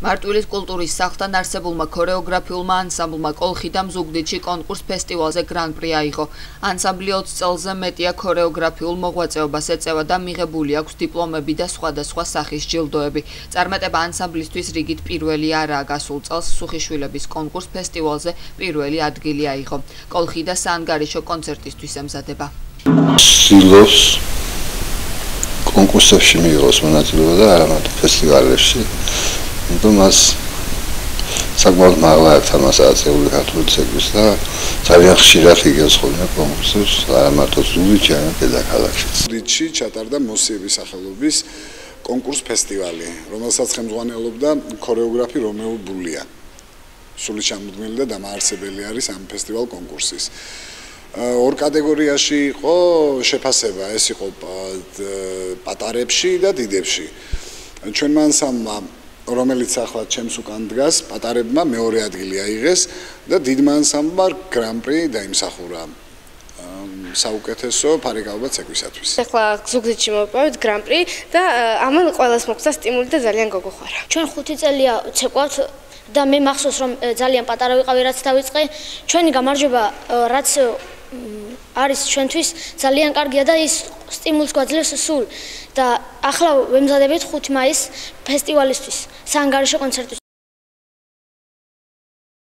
მარტვილის კულტურის სახლთან არსებულმა ქორეოგრაფიულმა ანსამბლმა კოლხიდა მზუგდიდში კონკურს ფესტივალზე გრან-პრი აიღო. ანსამბლი 20 წელზე მეტია ქორეოგრაფიულ მოღვაწეობას ეწევა და მიღებული აქვს დიპლომები და სხვადასხვა სახის ჯილდოები. წარმატება ანსამბლისთვის რიგით პირველი არაა გასულ წელს სუხიშვილების კონკურს ფესტივალზე პირველი ადგილი აიღო. კოლხიდა საანგარიშო კონცერტისთვის ემზადება. სილოს კონკურსებში მიიღოს მონაწილეობა და არამედ ფესტივალებში. იმიტომ მას საკმაოდ მაღლა ერთმანეთს აწეული ქართული ცეკვის და ძალიან ხშირად იგებს ხოლმე კონკურსებს არა მარტო ზუგდიდში, არამედ დედაქალაქშიც. ზუგდიდში ჩატარდა მოსიების სახელობის კონკურს ფესტივალი, რომელსაც ხელმძღვანელობდა ქორეოგრაფი რომეო ბულია. სული ჩამდგმელი და დამაარსებელი არის ამ ფესტივალ კონკურსის. ორ კატეგორიაში იყო შეფასება, ეს იყო პატარებში და დიდებში. ჩვენ მანსამმა რომელიც ახლა ჩემს უკან დგას, პატარებმა მეორე ადგილი აიღეს და დიდმა ანსამბლმა გრან-პრი დაიმსახურა. საუკეთესო ფარიკალობა ცეკვისათვის. ახლა ზუგდიდში მოვიპოვეთ გრან-პრი და ამან ყველას მოხდა სტიმული და ძალიან გოგოხარა. ჩვენ 5 წელია ცეკვავთ და მე მახსოვს რომ ძალიან პატარა ვიყავი რაც დავიწყე. ჩვენი გამარჯვება რაც არის ჩვენთვის ძალიან კარგია და ის სტიმულს გვაძლევს სულ და ახლა ვემზადებით 5 მაისს ფესტივალისთვის, საანგარიშო კონცერტისთვის.